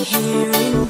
We'll be right.